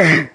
Ugh.